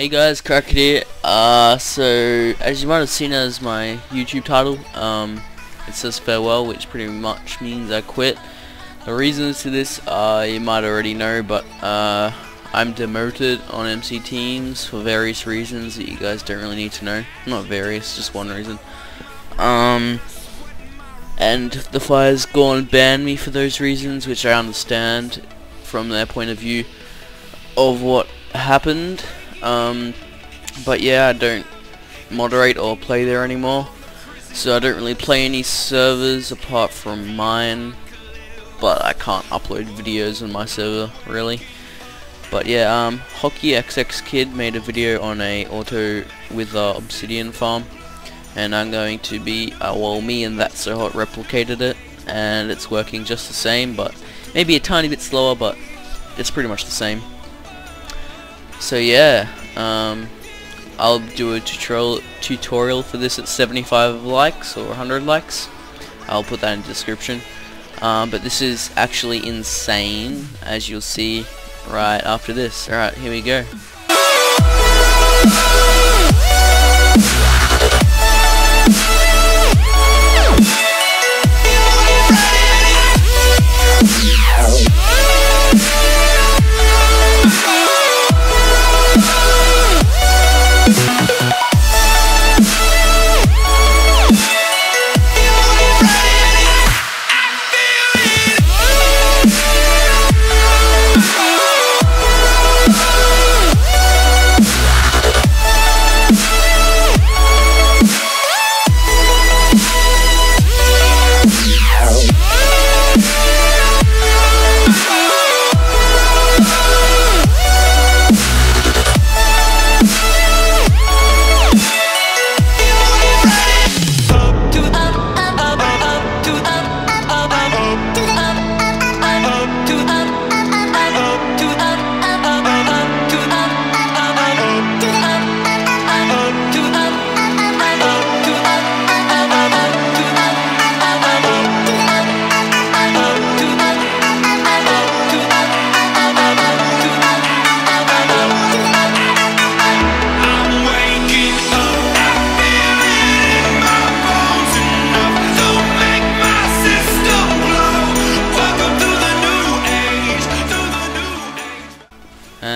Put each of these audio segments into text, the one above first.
Hey guys, Crackit here. Uh, so as you might have seen as my YouTube title, um, it says farewell, which pretty much means I quit. The reasons to this, uh, you might already know, but uh, I'm demoted on MC teams for various reasons that you guys don't really need to know. Not various, just one reason. Um, and the fire's gone banned me for those reasons, which I understand from their point of view of what happened. Um, but yeah, I don't moderate or play there anymore. So I don't really play any servers apart from mine. But I can't upload videos on my server, really. But yeah, um, Hockey XX Kid made a video on a auto with uh, Obsidian farm. And I'm going to be, uh, well me and That So Hot replicated it. And it's working just the same, but maybe a tiny bit slower, but it's pretty much the same. So yeah, um, I'll do a tutorial tutorial for this at 75 likes or 100 likes. I'll put that in the description. Um, but this is actually insane, as you'll see right after this. Alright, here we go.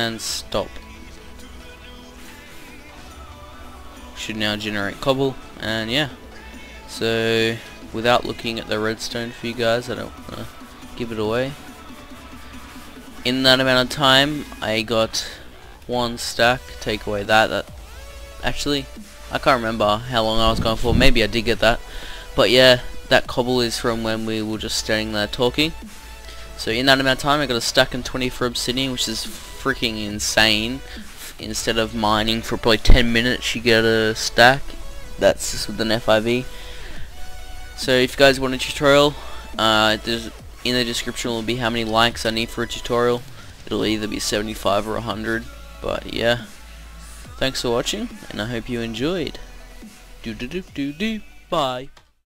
And stop. Should now generate cobble and yeah. So without looking at the redstone for you guys, I don't want to give it away. In that amount of time, I got one stack. Take away that. That actually, I can't remember how long I was going for. Maybe I did get that, but yeah, that cobble is from when we were just standing there talking. So in that amount of time, I got a stack and 20 for obsidian, which is freaking insane. Instead of mining for probably 10 minutes, you get a stack. That's just with an FIV. So if you guys want a tutorial, uh, in the description will be how many likes I need for a tutorial. It'll either be 75 or 100. But yeah, thanks for watching, and I hope you enjoyed. Do do do do do. Bye.